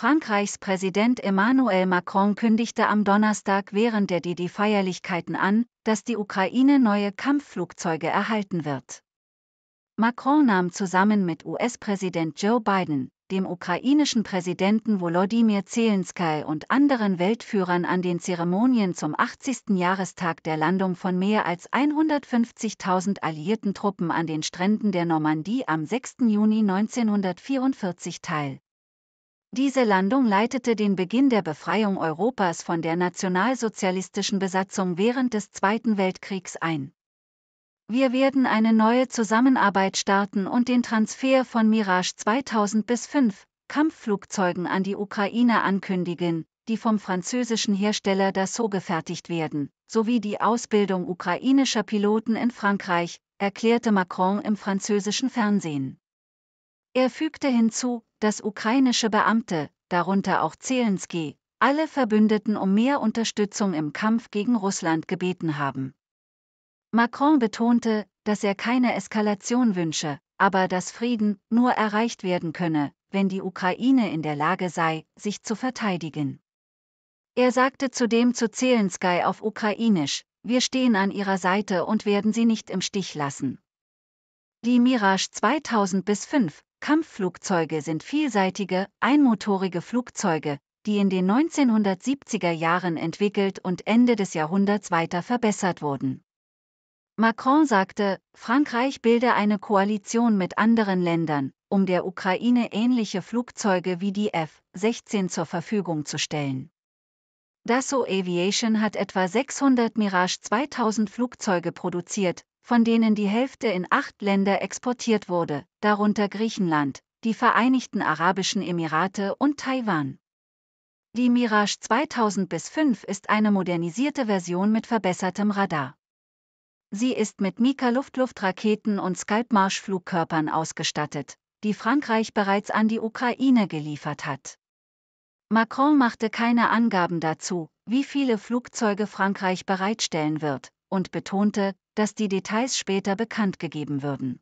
Frankreichs Präsident Emmanuel Macron kündigte am Donnerstag während der DD-Feierlichkeiten an, dass die Ukraine neue Kampfflugzeuge erhalten wird. Macron nahm zusammen mit US-Präsident Joe Biden, dem ukrainischen Präsidenten Volodymyr Zelensky und anderen Weltführern an den Zeremonien zum 80. Jahrestag der Landung von mehr als 150.000 alliierten Truppen an den Stränden der Normandie am 6. Juni 1944 teil. Diese Landung leitete den Beginn der Befreiung Europas von der nationalsozialistischen Besatzung während des Zweiten Weltkriegs ein. Wir werden eine neue Zusammenarbeit starten und den Transfer von Mirage 2000 bis 5 Kampfflugzeugen an die Ukraine ankündigen, die vom französischen Hersteller Dassault gefertigt werden, sowie die Ausbildung ukrainischer Piloten in Frankreich, erklärte Macron im französischen Fernsehen. Er fügte hinzu, dass ukrainische Beamte, darunter auch Zelensky, alle Verbündeten um mehr Unterstützung im Kampf gegen Russland gebeten haben. Macron betonte, dass er keine Eskalation wünsche, aber dass Frieden nur erreicht werden könne, wenn die Ukraine in der Lage sei, sich zu verteidigen. Er sagte zudem zu Zelensky auf Ukrainisch, wir stehen an ihrer Seite und werden sie nicht im Stich lassen. Die Mirage 2000 bis 5 Kampfflugzeuge sind vielseitige, einmotorige Flugzeuge, die in den 1970er Jahren entwickelt und Ende des Jahrhunderts weiter verbessert wurden. Macron sagte, Frankreich bilde eine Koalition mit anderen Ländern, um der Ukraine ähnliche Flugzeuge wie die F-16 zur Verfügung zu stellen. Dassault Aviation hat etwa 600 Mirage 2000 Flugzeuge produziert, von denen die Hälfte in acht Länder exportiert wurde, darunter Griechenland, die Vereinigten Arabischen Emirate und Taiwan. Die Mirage 2000 bis 5 ist eine modernisierte Version mit verbessertem Radar. Sie ist mit Mika-Luft-Luft-Raketen und Scalp-Marschflugkörpern ausgestattet, die Frankreich bereits an die Ukraine geliefert hat. Macron machte keine Angaben dazu, wie viele Flugzeuge Frankreich bereitstellen wird, und betonte, dass die Details später bekannt gegeben würden.